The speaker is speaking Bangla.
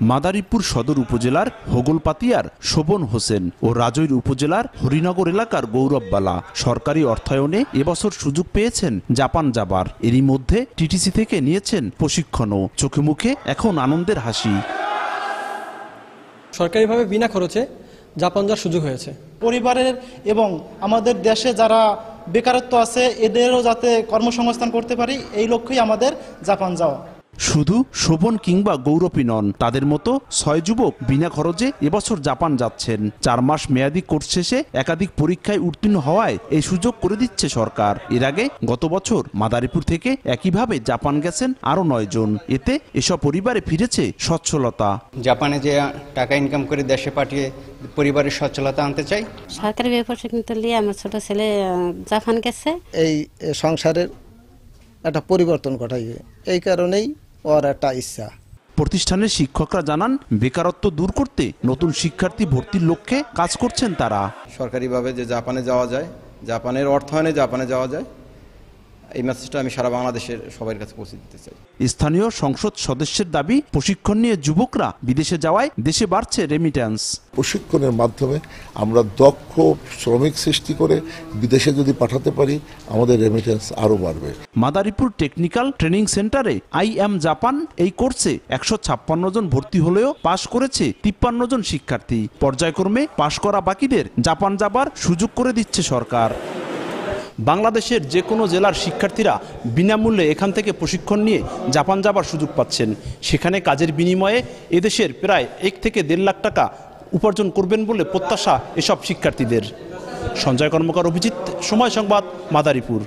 মাদারীপুর সদর উপজেলার হোগলপাতিয়ার শোভন হোসেন ও রাজৈর উপজেলার হরিনগর এলাকার গৌরব বালা সরকারি অর্থায়নে এবছর সুযোগ পেয়েছেন জাপান যাবার। এরই মধ্যে টিটিসি থেকে নিয়েছেন প্রশিক্ষণও। চোখে মুখে এখন আনন্দের হাসি। সরকারিভাবে বিনা খরচে জাপান যাওয়ার সুযোগ হয়েছে। পরিবারের এবং আমাদের দেশে যারা বেকারত্ব আছে এদেরও যাতে কর্মসংস্থান করতে পারি এই লক্ষ্যেই আমাদের জাপান যাওয়া। শুধু শোভন কিংবা গৌরবী নন তাদের মতো ছয় যুবক বিনা খরচে এবছর জাপান যাচ্ছেন। চার মাস মেয়াদি কোর্স শেষে একাধিক পরীক্ষায় উত্তীর্ণ হওয়ায় এই সুযোগ করে দিচ্ছে সরকার। এর আগে গত বছর মাদারীপুর থেকে একইভাবে জাপান গেছেন আরও নয় জন। এতে এসব পরিবারে ফিরেছে সচ্ছলতা। জাপানে যে টাকা ইনকাম করে দেশে পাঠিয়ে পরিবারের সচ্ছলতা আনতে চাই? সরকারি প্রশিক্ষণ নিয়ে আমার ছোট ছেলে জাপান গেছে। এই সংসারের একটা পরিবর্তন ঘটাইবে। এই কারণেই ওর একটা ইচ্ছা। প্রতিষ্ঠানের শিক্ষকরা জানান বেকারত্ব দূর করতে নতুন শিক্ষার্থী ভর্তির লক্ষ্যে কাজ করছেন তারা। সরকারিভাবে যে জাপানে যাওয়া যায় জাপানের অর্থায়নে জাপানে যাওয়া যায় এই মেসেজটা আমি সারা বাংলাদেশের সবার কাছে পৌঁছে দিতে চাই। স্থানীয় সংসদ সদস্যের দাবি প্রশিক্ষণ নিয়ে যুবকরা বিদেশে যাওয়ায় দেশে বাড়ছে রেমিট্যান্স প্রশিক্ষণের মাধ্যমে আমরা দক্ষ শ্রমিক সৃষ্টি করে বিদেশে যদি পাঠাতে পারি আমাদের রেমিটেন্স আরও বাড়বে। মাদারীপুর টেকনিক্যাল ট্রেনিং সেন্টারে আই এম জাপান এই কোর্সে একশো ছাপ্পান্ন জন ভর্তি হলেও পাশ করেছে তিপ্পান্ন জন শিক্ষার্থী। পর্যায়ক্রমে পাশ করা বাকিদের জাপান যাবার সুযোগ করে দিচ্ছে সরকার। বাংলাদেশের যে কোনো জেলার শিক্ষার্থীরা বিনামূল্যে এখান থেকে প্রশিক্ষণ নিয়ে জাপান যাবার সুযোগ পাচ্ছেন। সেখানে কাজের বিনিময়ে এদেশের প্রায় এক থেকে দেড় লাখ টাকা উপার্জন করবেন বলে প্রত্যাশা এসব শিক্ষার্থীদের। সঞ্জয় কর্মকার, অভিজিৎ, সময় সংবাদ, মাদারীপুর।